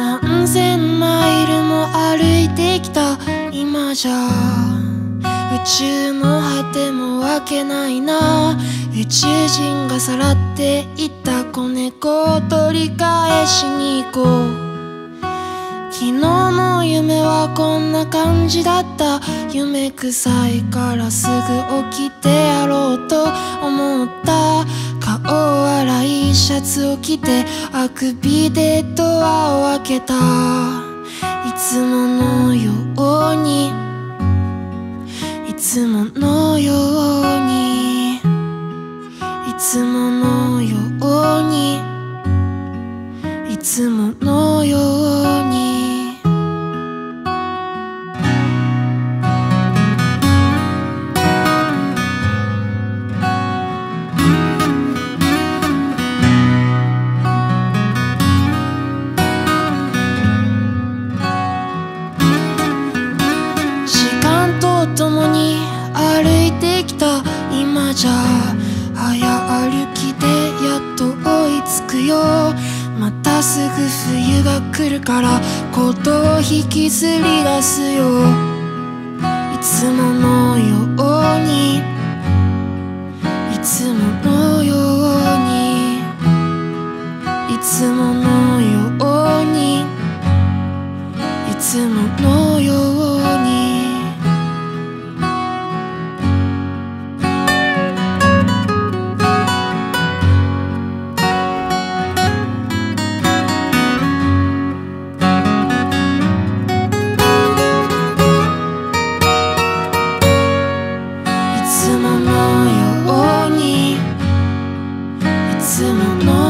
何千マイルも歩いてきた。今じゃ宇宙の果てもわけないな。宇宙人がさらっていった子猫を取り返しに行こう。昨日の夢はこんな感じだった。夢臭いからすぐ起きてやろうと思った。大洗いシャツを着てあくびでドアを開けた。いつものように。いつものように。いつものように。いつものよ。またすぐ冬が来るからことを引きずり出すよ。いつもつものように。いつもの